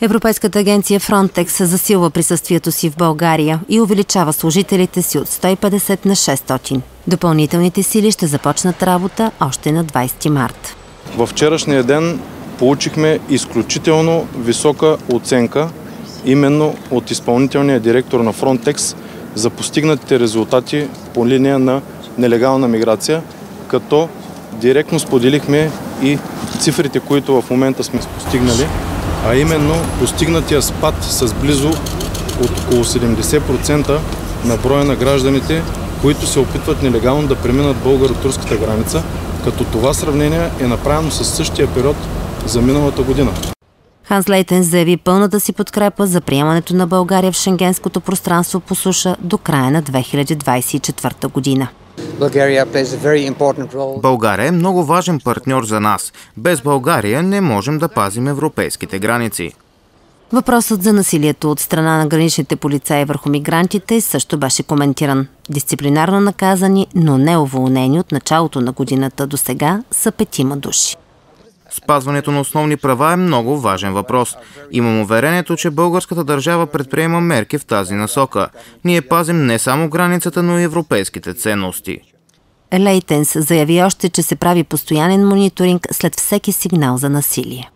Европейската агенция Frontex засилва присъствието си в България и увеличава служителите си от 150 на 600. Допълнителните сили ще започнат работа още на 20 март. Във вчерашния ден получихме изключително висока оценка именно от изпълнителния директор на Frontex за постигнатите резултати по линия на нелегална миграция, като директно споделихме и цифрите, които в момента сме постигнали а именно постигнатия спад с близо от около 70% на броя на гражданите, които се опитват нелегално да преминат българо-турската граница, като това сравнение е направено с същия период за миналата година. Ханс Лейтен заяви пълната си подкрепа за приемането на България в шенгенското пространство по суша до края на 2024 година. България е много важен партньор за нас. Без България не можем да пазим европейските граници. Въпросът за насилието от страна на граничните полицаи върху мигрантите също беше коментиран. Дисциплинарно наказани, но не уволнени от началото на годината до сега са петима души. Спазването на основни права е много важен въпрос. Имам уверението, че българската държава предприема мерки в тази насока. Ние пазим не само границата, но и европейските ценности. Лейтенс заяви още, че се прави постоянен мониторинг след всеки сигнал за насилие.